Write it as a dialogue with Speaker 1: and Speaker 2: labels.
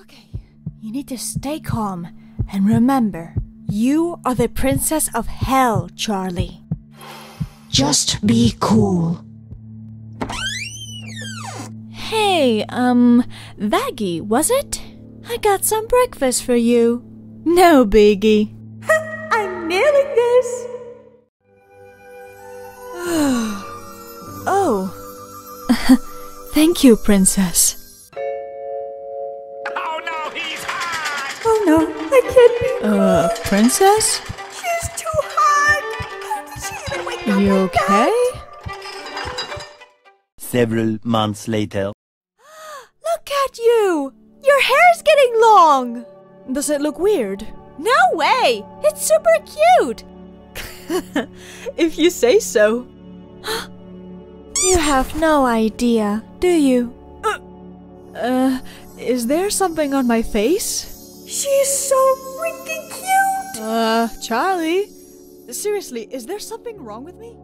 Speaker 1: Okay, you need to stay calm and remember, you are the princess of hell, Charlie. Just be cool. Hey, um, Vaggie, was it? I got some breakfast for you. No biggie.
Speaker 2: I'm nailing this!
Speaker 1: Oh. Thank you, princess.
Speaker 2: No, I can't be.
Speaker 1: Uh, princess?
Speaker 2: She's too hot! How did she even wake up?
Speaker 1: You
Speaker 2: like that?
Speaker 1: okay?
Speaker 3: Several months later.
Speaker 1: Look at you! Your hair's getting long! Does it look weird? No way! It's super cute! if you say so. you have no idea, do you? Uh, is there something on my face?
Speaker 2: She's so freaking cute!
Speaker 1: Uh, Charlie? Seriously, is there something wrong with me?